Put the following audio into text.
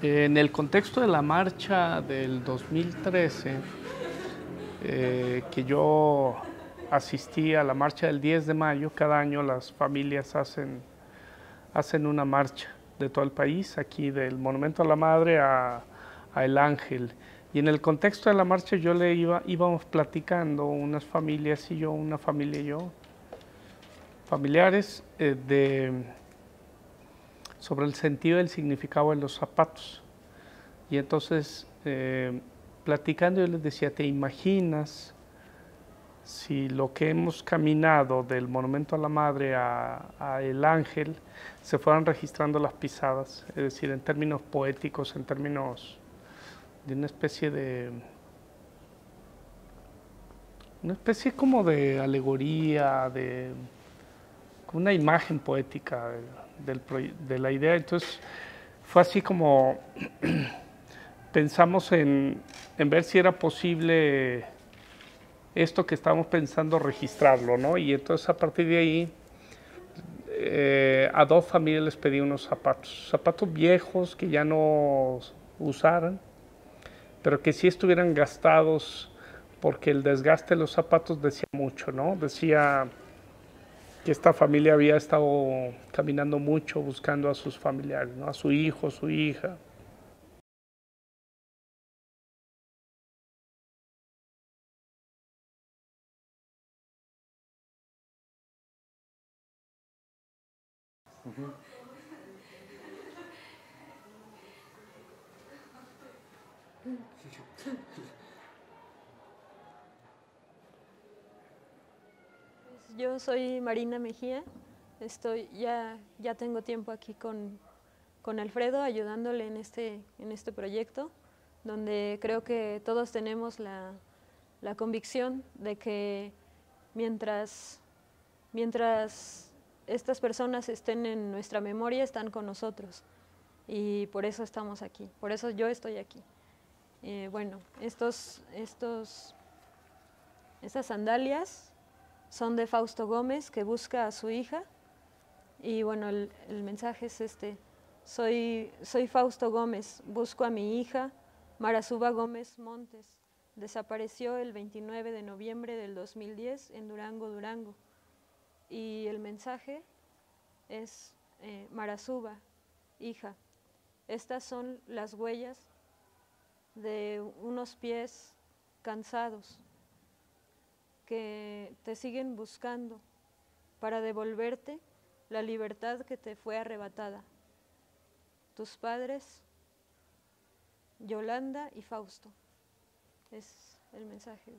En el contexto de la marcha del 2013, eh, que yo asistí a la marcha del 10 de mayo, cada año las familias hacen, hacen una marcha de todo el país, aquí del Monumento a la Madre a, El Ángel. Y en el contexto de la marcha yo le iba, íbamos platicando unas familias y yo, una familia y yo, familiares, eh, de sobre el sentido y el significado de los zapatos. Y entonces, eh, platicando, yo les decía, ¿te imaginas si lo que hemos caminado del Monumento a la Madre a, El Ángel se fueran registrando las pisadas? Es decir, en términos poéticos, en términos de una especie de... Una especie como de alegoría, de una imagen poética de la idea. Entonces fue así como pensamos en, ver si era posible esto que estábamos pensando registrarlo, ¿no? Y entonces a partir de ahí eh, a dos familias les pedí unos zapatos, zapatos viejos que ya no usaran, pero que sí estuvieran gastados porque el desgaste de los zapatos decía mucho, ¿no? Decía que esta familia había estado caminando mucho buscando a sus familiares, ¿no? a su hijo, su hija. Yo soy Marina Mejía, estoy ya, ya tengo tiempo aquí con, Alfredo ayudándole en este, en este proyecto, donde creo que todos tenemos la, convicción de que mientras, mientras estas personas estén en nuestra memoria, están con nosotros. Y por eso estamos aquí, por eso yo estoy aquí. Eh, bueno, estos, estos, estas sandalias son de Fausto Gómez, que busca a su hija. Y bueno, el, mensaje es este. Soy, soy Fausto Gómez, busco a mi hija, Marasuba Gómez Montes. Desapareció el 29 de noviembre del 2010 en Durango, Durango. Y el mensaje es eh, Marasuba, hija. Estas son las huellas de unos pies cansados, que te siguen buscando para devolverte la libertad que te fue arrebatada. Tus padres, Yolanda y Fausto. Es el mensaje.